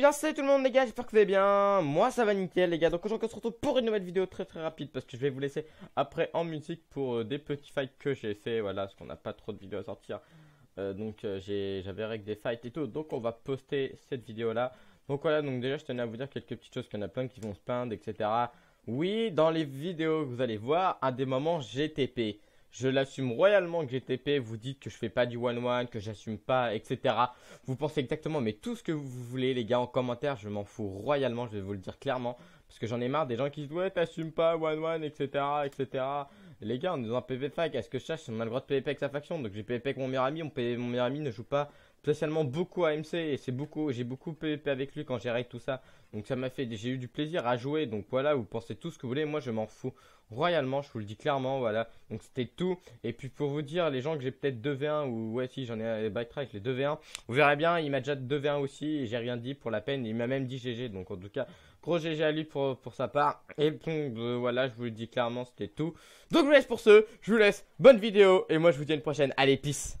bien salut tout le monde les gars, j'espère que vous allez bien. Moi ça va nickel les gars. Donc aujourd'hui on se retrouve pour une nouvelle vidéo très très rapide parce que je vais vous laisser après en musique pour euh, des petits fights que j'ai fait. Voilà, parce qu'on n'a pas trop de vidéos à sortir. Euh, donc euh, j'avais règle des fights et tout. Donc on va poster cette vidéo là. Donc voilà, donc déjà je tenais à vous dire quelques petites choses qu'il y en a plein qui vont se plaindre, etc. Oui, dans les vidéos que vous allez voir, à des moments GTP. Je l'assume royalement que GTP, vous dites que je fais pas du one-one, que j'assume pas, etc. Vous pensez exactement, mais tout ce que vous voulez, les gars, en commentaire, je m'en fous royalement, je vais vous le dire clairement. Parce que j'en ai marre des gens qui disent, ouais, t'assumes pas one-one, etc., etc. Les gars, on est dans un PvP, est-ce que je sache, on a le droit de PvP avec sa faction, donc j'ai PvP avec mon meilleur ami, mon, mon meilleur ami ne joue pas spécialement beaucoup à MC et c'est beaucoup, j'ai beaucoup PvP avec lui quand j'ai raid tout ça. Donc ça m'a fait, j'ai eu du plaisir à jouer. Donc voilà, vous pensez tout ce que vous voulez. Moi je m'en fous royalement, je vous le dis clairement. Voilà. Donc c'était tout. Et puis pour vous dire, les gens que j'ai peut-être 2v1 ou ouais si j'en ai les backtrack, les 2v1. Vous verrez bien, il m'a déjà 2v1 aussi et j'ai rien dit pour la peine. Il m'a même dit GG. Donc en tout cas, gros GG à lui pour, pour sa part. Et donc euh, voilà, je vous le dis clairement, c'était tout. Donc je vous laisse pour ce. Je vous laisse. Bonne vidéo et moi je vous dis à une prochaine. Allez, peace.